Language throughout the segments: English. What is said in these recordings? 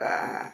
Ah.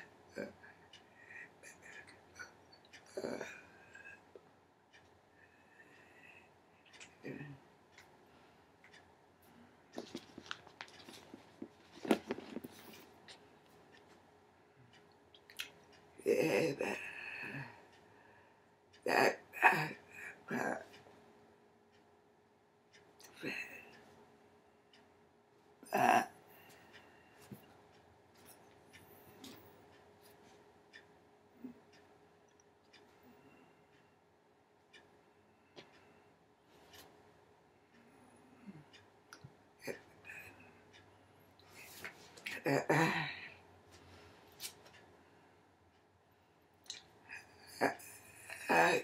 呃，呃，呃，呃，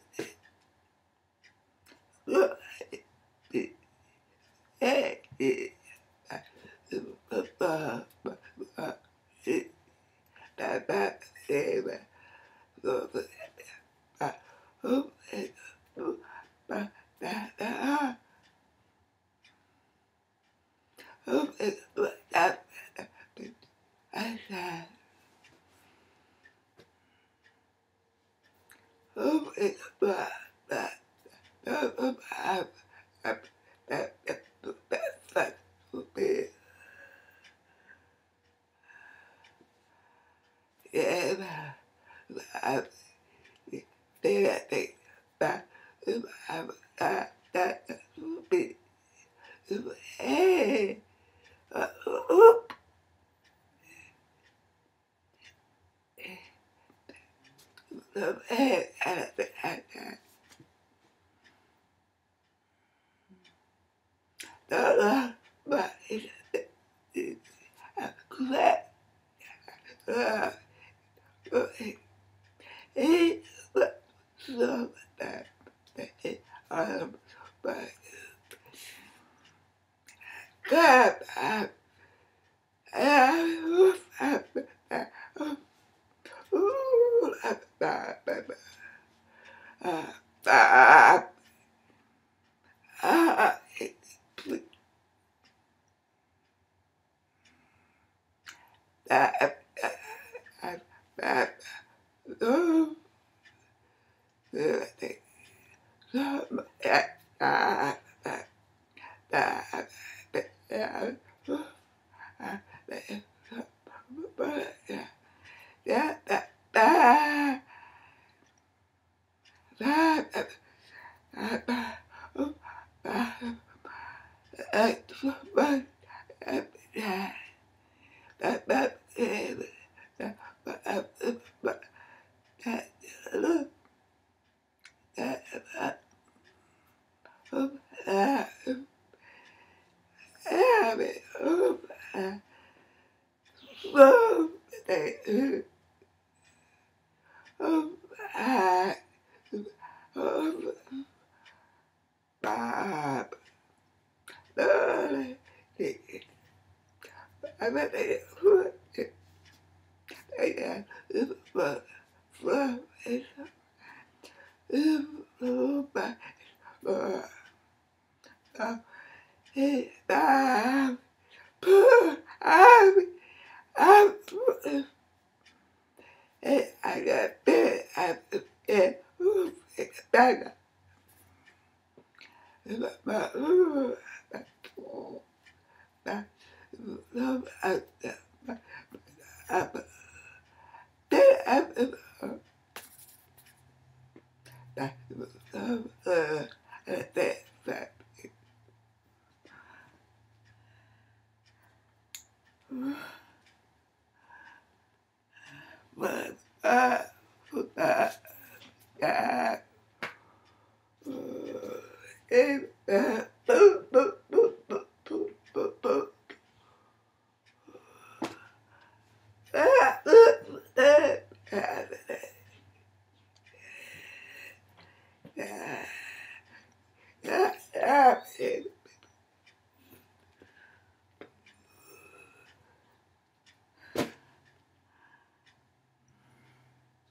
I said. that, that, that, that bed. And I, they, they, that, I, I, that, be, hey, uh, oop. Hey, I, I, I, I. Ah, ah, that that I bet they up but